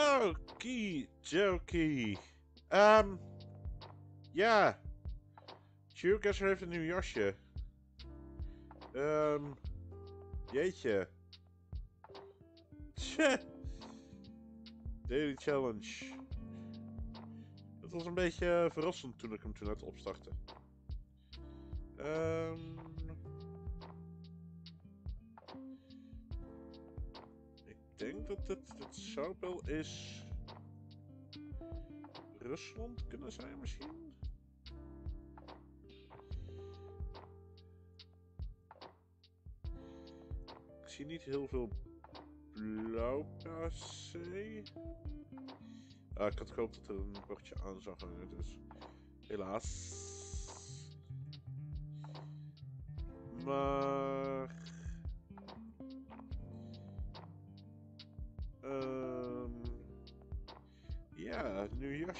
Okie dokie. Ehm. ja. Geocacher heeft een nieuw jasje. Ehm. jeetje. Tje. Daily Challenge. Het was een beetje eh, verrassend toen ik hem toen net opstartte. Ehm. Denk dat het, het zou wel is. Rusland kunnen zijn misschien? Ik zie niet heel veel blauw per se. Ah, ik had gehoopt dat er een bordje aan zou hangen, dus helaas. Maar...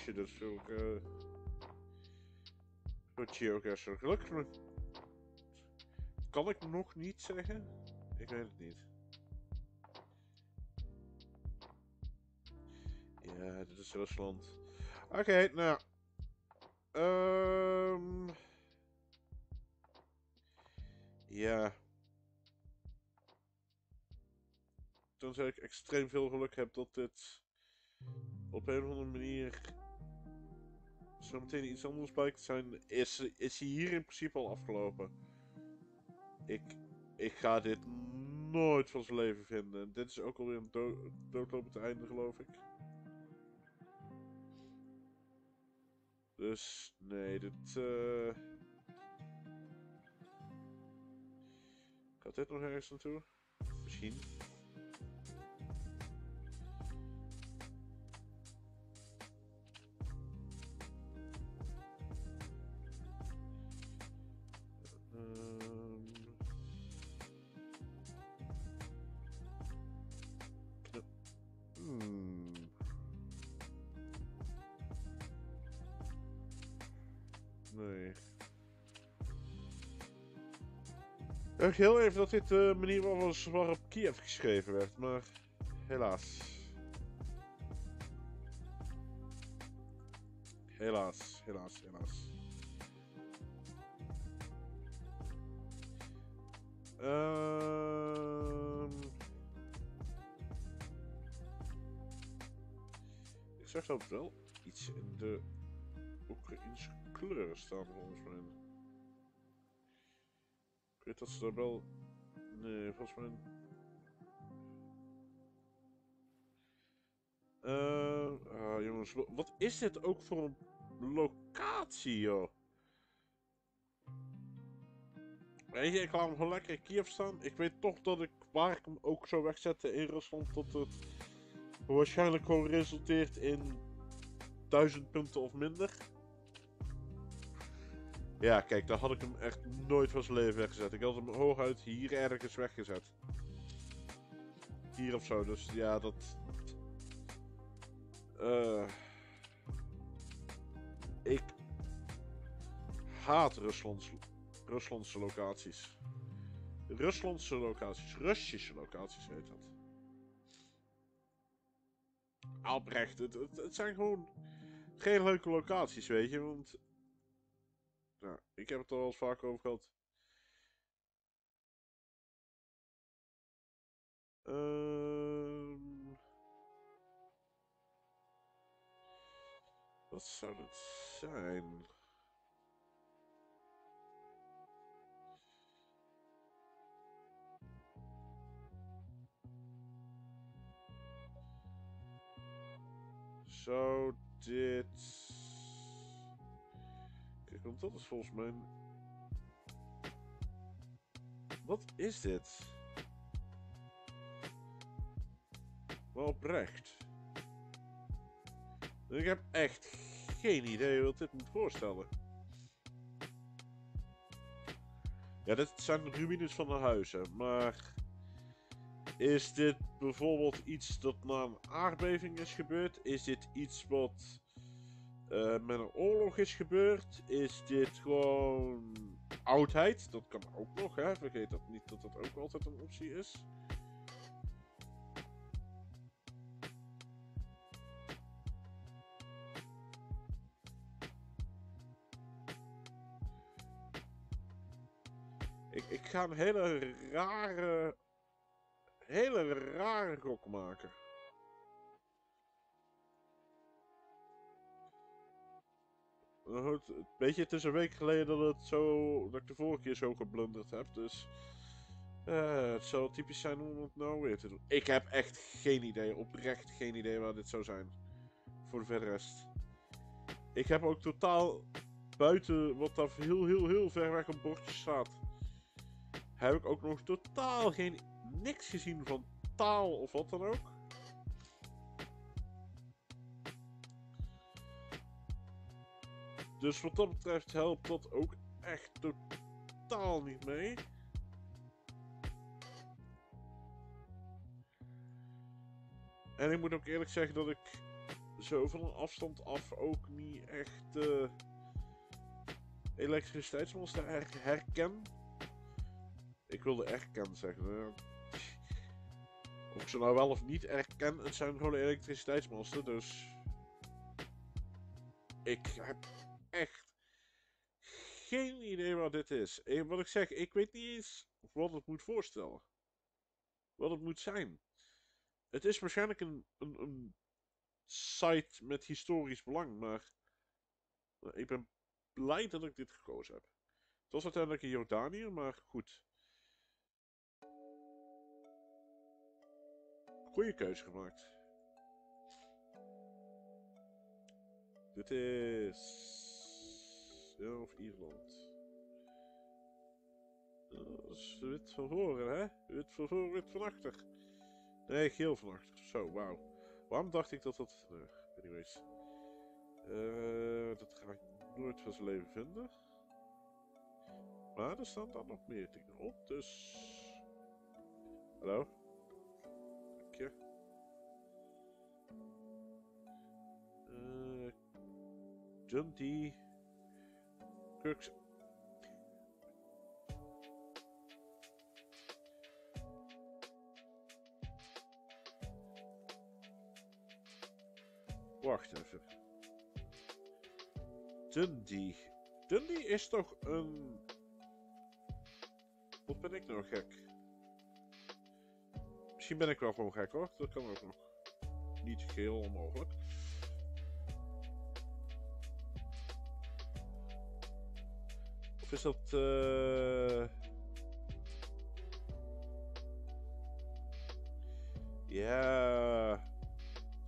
ja, nieuw jasje, dus ook... eh voor geocacher. Gelukkig. Kan ik nog niet zeggen? Ik weet het niet. Ja, dit is Rusland. Oké, nou. Ehm ja. Tenzij ik extreem veel geluk heb dat dit op een of andere manier zo meteen iets anders blijkt te zijn, is, is hij hier in principe al afgelopen. Ik, ik ga dit nooit van zijn leven vinden. Dit is ook alweer een do doodlopend einde, geloof ik. Dus nee, dit. eh Gaat dit nog ergens naartoe? Misschien. Ik heel even dat dit de manier was waarop Kiev geschreven werd, maar helaas. Helaas, helaas, helaas. Ehm Ik zag dat wel iets in de Oekraïnse kleuren staan volgens mij. Weet dat ze daar wel... Nee, volgens mij... Eh, ah, jongens, wa- wat is dit ook voor een locatie, joh? Ik laat hem gewoon lekker in Kiev staan. Ik weet toch dat ik, waar ik hem ook zou wegzetten in Rusland, dat het waarschijnlijk gewoon resulteert in duizend punten of minder. Ja, kijk, daar had ik hem echt nooit van zijn leven weggezet. Ik had hem hooguit hier ergens weggezet. Hier of zo, dus ja, dat... eh ik haat Ruslands, Ruslandse locaties. Ruslandse locaties, Russische locaties heet dat. Oprecht, het, het, het zijn gewoon geen leuke locaties, weet je, want... Nou, ik heb het er al eens vaak over gehad. Ehm wat zou het zijn? Zou dit... Dat is volgens mij... Wat is dit? Maar oprecht. Ik heb echt geen idee wat dit moet voorstellen. Ja, dit zijn ruïnes van de huizen, maar... Is dit bijvoorbeeld iets dat na een aardbeving is gebeurd? Is dit iets wat uh, met een oorlog is gebeurd, is dit gewoon oudheid. Dat kan ook nog, hè. Vergeet dat niet dat dat ook altijd een optie is. Ik, ik ga een hele rare... Hele rare gok maken. Weet je, het is een week geleden dat, het zo, dat ik de vorige keer zo geblunderd heb, dus... Uh, het zou typisch zijn om het nou weer te doen. Ik heb echt geen idee, oprecht geen idee waar dit zou zijn. Voor de rest. Ik heb ook totaal buiten wat daar heel, heel, heel ver weg op bordje staat. Heb ik ook nog totaal geen niks gezien van taal of wat dan ook. Dus wat dat betreft helpt dat ook echt totaal niet mee. En ik moet ook eerlijk zeggen dat ik zo van een afstand af ook niet echt uh, elektriciteitsmonster her herken. Ik wilde herken zeggen. Of ik ze nou wel of niet herken, het zijn gewoon elektriciteitsmonster, dus... Ik heb echt geen idee wat dit is. En wat ik zeg, ik weet niet eens wat het moet voorstellen. Wat het moet zijn. Het is waarschijnlijk een, een, site met historisch belang, maar ik ben blij dat ik dit gekozen heb. Het was uiteindelijk in Jordanië, maar goed. Goeie keuze gemaakt. Dit is... Van voren, hè? Van voren, wit van achter. Nee, geel achter. Zo, wauw. Waarom dacht ik dat dat... Anyways. Uh, dat ga ik nooit van zijn leven vinden. Maar er staan dan nog meer dingen op, dus... Hallo? Dank je. Uh. Crux Wacht Dundee. Dundee is toch een... Wat ben ik nou gek? Misschien ben ik wel gewoon gek hoor. Dat kan ook nog. Niet geheel onmogelijk. Of is dat... Uh... Ja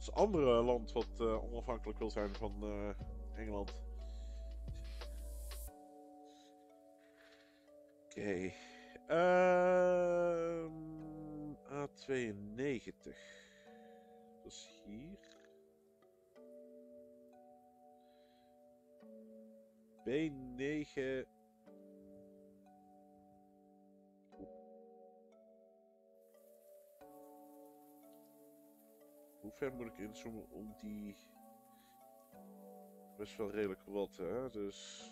het andere land wat uh, onafhankelijk wil zijn van uh, Engeland. Oké. Okay. Uh, A92. Dat is hier. B9 Hoe ver moet ik inzoomen om die... Best wel redelijk wat, hè? Dus...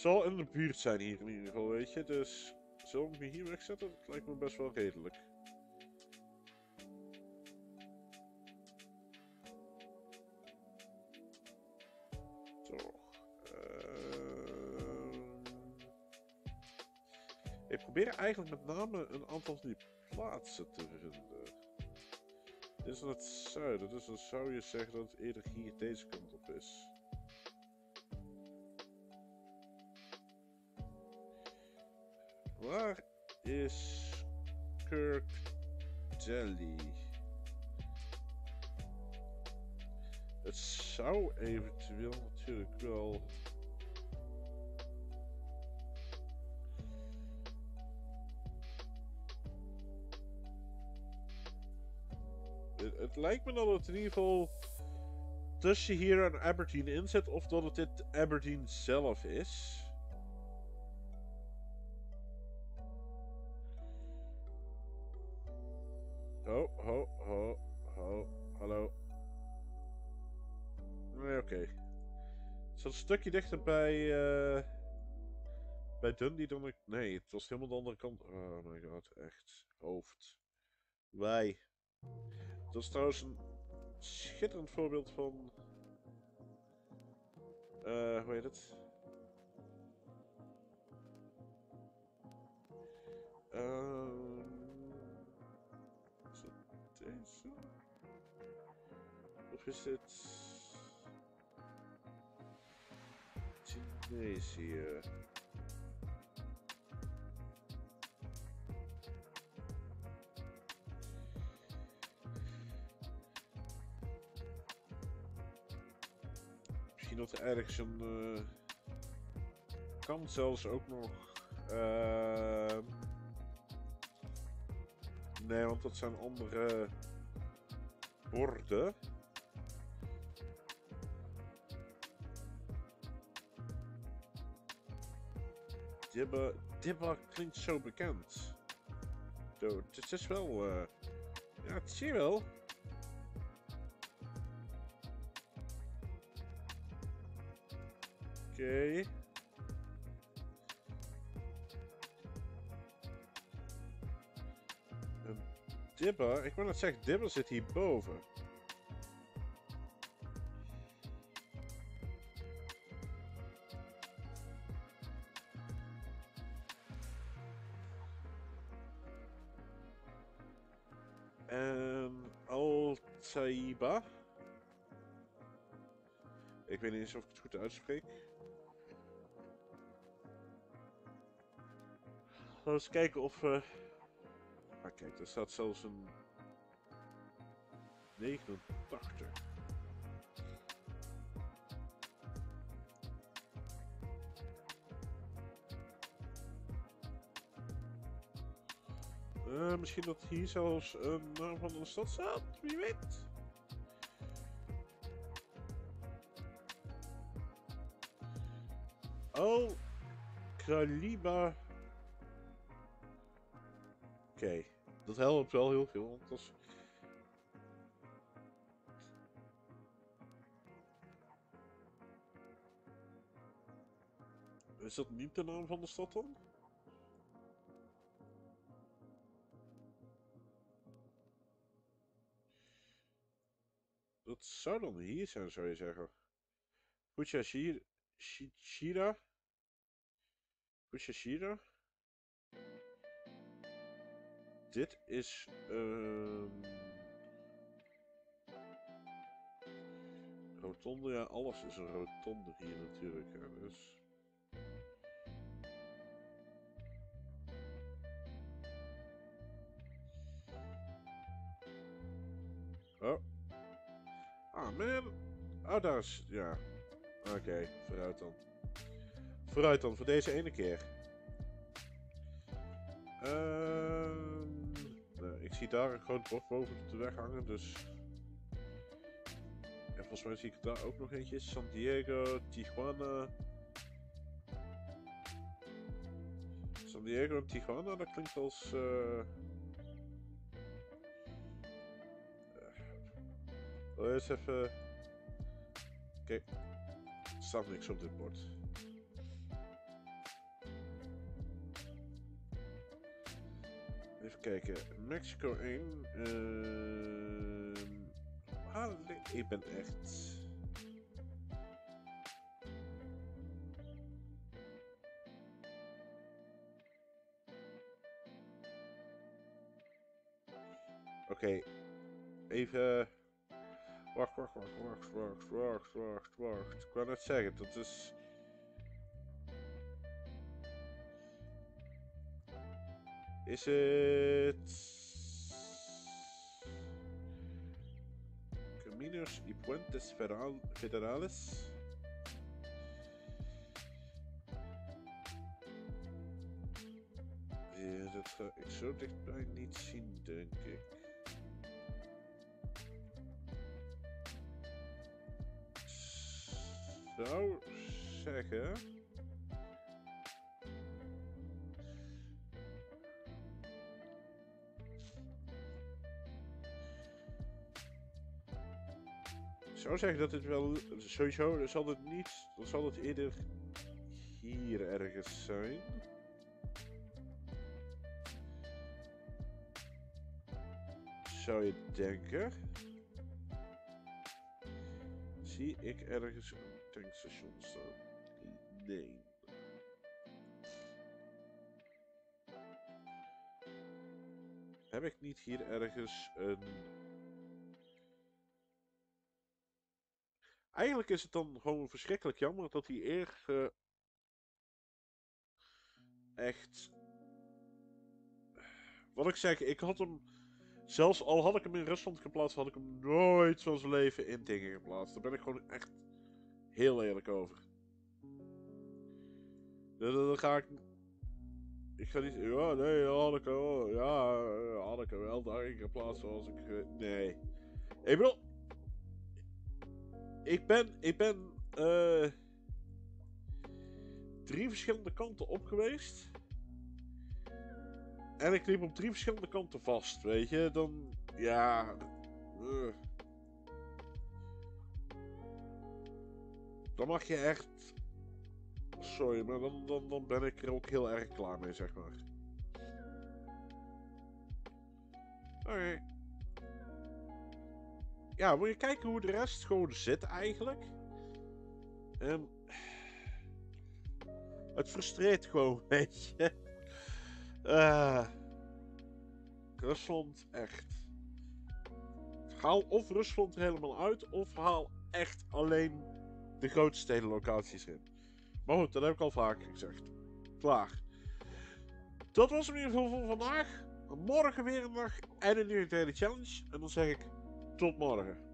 Zal in de buurt zijn hier in ieder geval, weet je. Dus... Zal ik me hier wegzetten? Dat lijkt me best wel redelijk. Zo. Uh... Ik probeer eigenlijk met name een aantal van die plaatsen te vinden. Dit is het zuiden, dus dan zou je zeggen dat het eerder hier deze kant op is. Waar is Kirk Jelly? Het zou eventueel natuurlijk wel het lijkt me dat het in ieder geval tussen hier en Aberdeen in zit, of dat het dit Aberdeen zelf is. Stukje dichter bij, uh, bij Dundee dan ik... Nee, het was helemaal de andere kant. Oh my god, echt. Hoofd. Wij. Dat is trouwens een schitterend voorbeeld van... Uh, hoe heet het? Ehm, is het deze? Of is dit... Tunesië? Misschien dat er ergens een... eh, kan zelfs ook nog... ehm, nee, want dat zijn andere borden. Dibba, Dibba klinkt zo bekend. Zo, het is wel... eh, ja, het zie je wel. Oké. En Dibba, ik wil net zeggen, Dibba zit hierboven. Ik weet niet eens of ik het goed uitspreek. Laten we eens kijken of... eh Ah kijk, er staat zelfs een... 89. Eh, misschien dat hier zelfs een naam van een stad staat, wie weet. Al Kaliba. Oké, dat helpt wel heel veel, want dat is... Dat niet de naam van de stad dan? Dat zou dan hier zijn, zou je zeggen. Fuchashira. Shira? Fuchashira? Dit is een... Rotonde, ja, alles is een rotonde hier natuurlijk. Ja, dus... Oh. Ah, man. Oh, daar is... Ja. Oké, vooruit dan. Vooruit dan, voor deze ene keer. Ehm, nou, ik zie daar een groot bord boven op de weg hangen, dus... En volgens mij zie ik daar ook nog eentje. San Diego, Tijuana... San Diego en Tijuana, dat klinkt als... eh Oh, eens even... Kijk, staat niks op dit bord. Even kijken. Mexico 1. ehm ah, nee, ik ben echt... Oké, even... Wacht, wacht, wacht, wacht, wacht, wacht, wacht, wacht. Ik wou net zeggen, dat is... Is het... Caminos y Puentes Federal- Federales? Ja, dat ga ik zo dichtbij niet zien, denk ik. Zou zeggen. Zou zeggen dat het wel sowieso zal het niet, dan zal het eerder hier ergens zijn. Zou je denken? Zie ik ergens een tankstation staan? Nee. heb ik niet hier ergens een... Eigenlijk is het dan gewoon verschrikkelijk jammer dat hij eer... eh, echt... Wat ik zeg, ik had hem... Zelfs al had ik hem in Rusland geplaatst, had ik hem nooit van zijn leven in dingen geplaatst. Daar ben ik gewoon echt heel eerlijk over. Dan, ga ik... Ik ga niet... Ja, nee, had ik wel... Ja, eh, ik hem wel daarin geplaatst zoals ik... Nee. Ik bedoel... Ik ben... Ik ben... eh drie verschillende kanten op geweest. En ik liep op drie verschillende kanten vast, weet je. Dan... Ja... eh. Dan mag je echt... Sorry, maar dan, dan, dan ben ik er ook heel erg klaar mee, zeg maar. Oké. Ja, moet je kijken hoe de rest gewoon zit eigenlijk. Ehm, het frustreert gewoon, weet je. Eh, Rusland, echt. Haal of Rusland er helemaal uit, of haal echt alleen de grote stedenlocaties in. Maar goed, dat heb ik al vaker gezegd. Klaar. Dat was hem in ieder geval voor vandaag. Morgen weer een dag en een nieuwe Challenge. En dan zeg ik tot morgen.